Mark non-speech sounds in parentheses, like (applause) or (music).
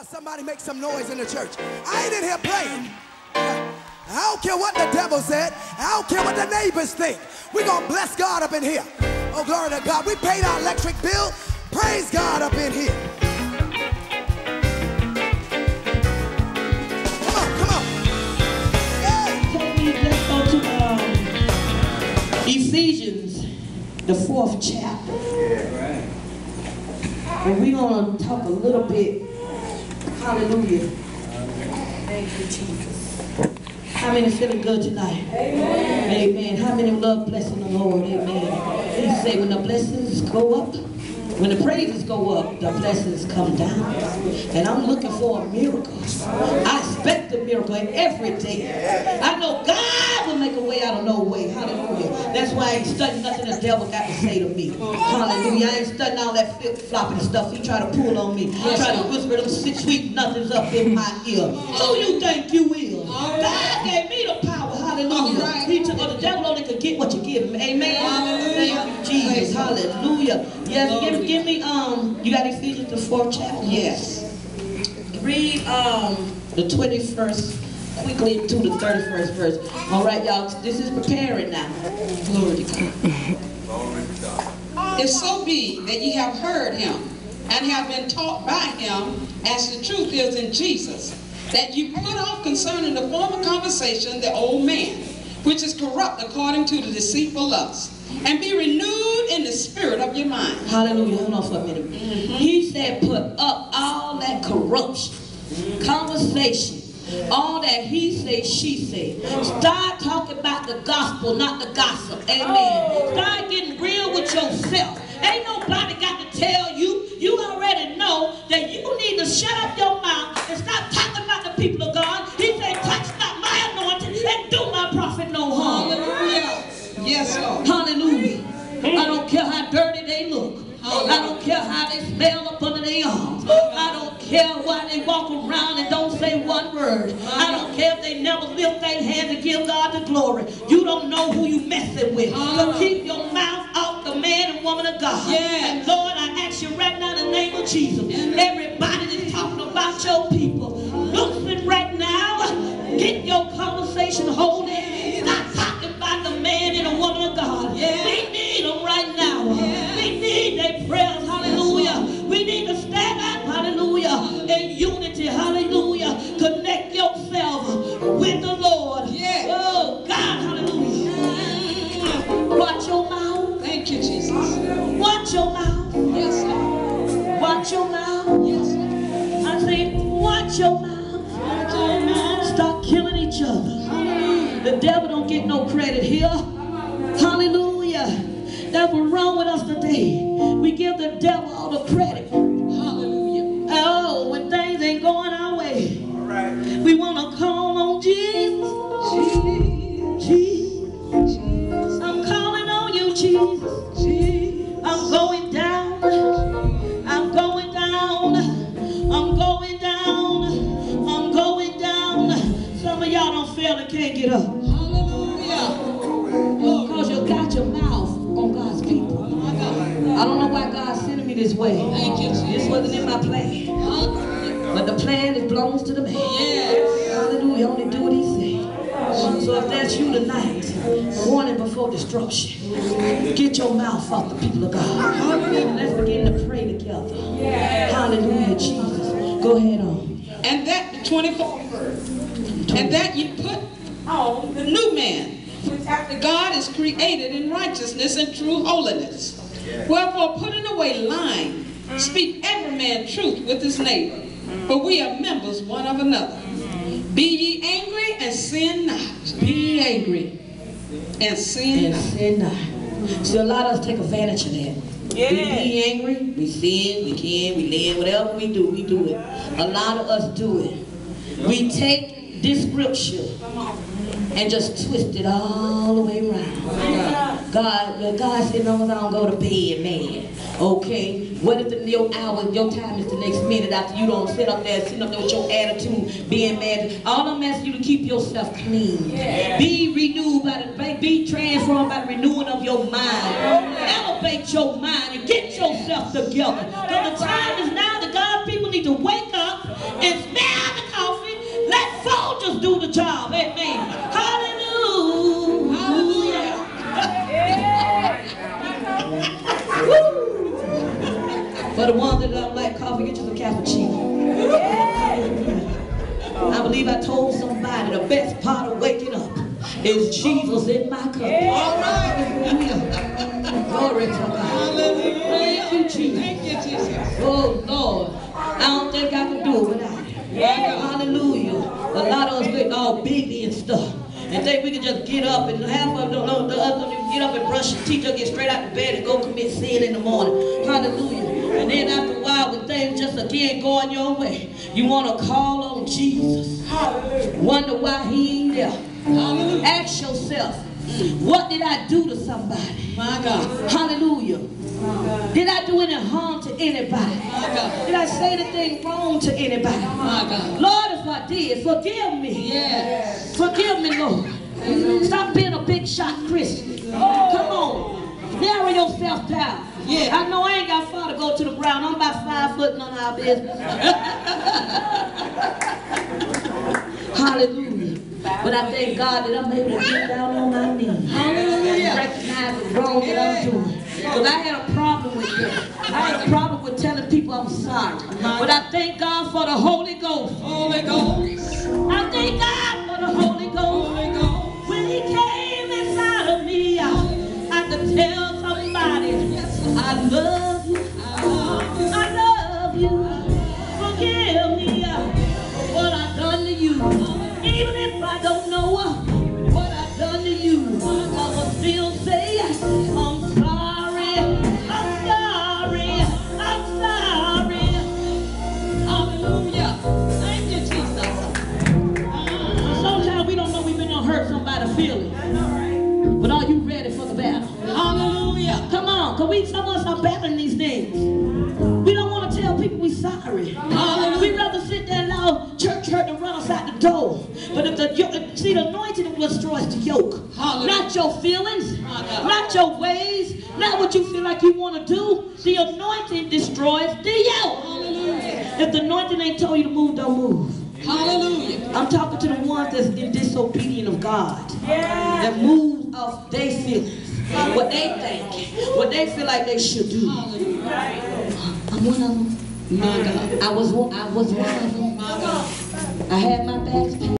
God, somebody make some noise in the church. I ain't in here playing. I don't care what the devil said. I don't care what the neighbors think. We're going to bless God up in here. Oh, glory to God. We paid our electric bill. Praise God up in here. Come on, come on. Yeah. Toby, let's go to um, Ephesians, the fourth chapter. And we're going to talk a little bit. Hallelujah. Thank you, Jesus. How many feeling good tonight? Amen. Amen. How many love blessing the Lord? Amen. He say when the blessings go up, when the praises go up, the blessings come down. And I'm looking for a miracle. I expect a miracle every day. I know God will make a way out of no way. Hallelujah. That's why I ain't studying nothing the devil got to say to me. Hallelujah. I ain't studying all that flip flopping stuff he try to pull on me. He Try to whisper them six sweet nothings up in my ear. Who you think you is? God gave me the power. Hallelujah. He took the devil only could get what you give him. Amen. Thank you, Jesus. Hallelujah. Yes, give, give me um you got Ephesians the fourth chapter? Yes. Read um the 21st quickly to the 31st verse. All right, y'all. This is preparing now. Glory to God. If so be that ye have heard him, and have been taught by him, as the truth is in Jesus, that you put off concerning the former conversation the old man, which is corrupt according to the deceitful lust, and be renewed in the spirit of your mind. Hallelujah. Hold on for a minute. Mm-hmm. He said, put up all that corruption, mm-hmm. conversation, all that he say, she say. Start talking about the gospel, not the gossip. Amen. Oh. Start getting real with yourself. Ain't nobody look. I don't care how they smell up under their arms. I don't care why they walk around and don't say one word. I don't care if they never lift their hand to give God the glory. You don't know who you're messing with. So ah. keep your mouth off the man and woman of God. And Lord, I ask you right now in the name of Jesus. Everybody that's talking about your people, loosen right now. Get your conversation holding. We need their prayers. Hallelujah. We need to stand up. Hallelujah. In unity. Hallelujah. Connect yourself with the Lord. Yes. Oh God. Hallelujah. Watch your mouth. Thank you, Jesus. Watch your mouth. Yes, Lord. Watch your mouth. Yes, Lord. I say, watch your mouth. Stop killing each other. The devil don't get no credit here. Hallelujah. That's what's wrong with us today. We give the devil all the credit. Hallelujah. Oh, when things ain't going our way, all right. we want to call on Jesus. Jesus. Jesus. I'm calling on you, Jesus. I'm going down. This way. Thank you, Jesus. This wasn't in my plan. But the plan it belongs to the man. Yes. Hallelujah. Only do what he said. So if that's you tonight, warning before destruction, get your mouth off the people of God. Let's begin to pray together. Hallelujah, Jesus. Go ahead on. And that, the 24th verse. And that you put on the new man, which after God is created in righteousness and true holiness. Wherefore, putting away lying, speak every man truth with his neighbor, for we are members one of another. Be ye angry and sin not. Be ye angry and sin And not. sin not. See, a lot of us take advantage of that. We be angry, we sin, we can, we live, whatever we do, we do it. A lot of us do it. We take this scripture and just twist it all the way around. God, God said, no, I don't go to bed, man. Okay, what if the, your hour, your time is the next minute after you don't sit up there, sitting up there with your attitude, being mad. All I'm asking you to keep yourself clean. Be renewed by the, be transformed by the renewing of your mind. Elevate your mind and get yourself together. Because the time is now don't like coffee, get you some cappuccino. I believe I told somebody the best part of waking up is Jesus in my cup. All right. Hallelujah. Glory to God. Hallelujah. Thank you, Jesus. Thank you, Jesus. Oh Lord, I don't think I could do it without it. Hallelujah. A lot of us get all busy and stuff. And think we can just get up and half of them don't, the others don't even get up and brush your teeth or get straight out of bed and go commit sin in the morning. Hallelujah. And then after a while when things just again going your way, you want to call on Jesus. Hallelujah. Wonder why he ain't there. Hallelujah. Ask yourself, what did I do to somebody? My God. Hallelujah. Did I do any harm to anybody? My God. Did I say anything wrong to anybody? My God. Lord, if I did, forgive me. Yes. Forgive me, Lord. Stop being big shot Christian. Oh. Come on. Narrow yourself down. Yeah. I know I ain't got far to go to the ground. I'm about five foot, none of our business. (laughs) Hallelujah. But I thank God that I'm able to get down on my knees. Hallelujah. And recognize the wrong that I'm doing. Because I had a problem with that. I had a problem with telling people I'm sorry. But I thank God for the Holy Ghost. Holy Ghost. I thank God for the. Holy Ghost. We've been gonna hurt somebody's feelings. But are you ready for the battle? Hallelujah. Come on, cause we some of us are battling these things. We don't want to tell people we're sorry. Hallelujah. We'd rather sit there and allow church hurt to run us out the door. But if the yoke, see the anointing destroys the yoke. Hallelujah. Not your feelings, God. not your ways, not what you feel like you want to do. The anointing destroys the yoke. Hallelujah. If the anointing ain't told you to move, don't move. Hallelujah. I'm talking to the ones that's in disobedient of God. That move off their feelings. What they think. What they feel like they should do. I'm one of them. My God. I was one, I was one of them. My God. I had my bags packed.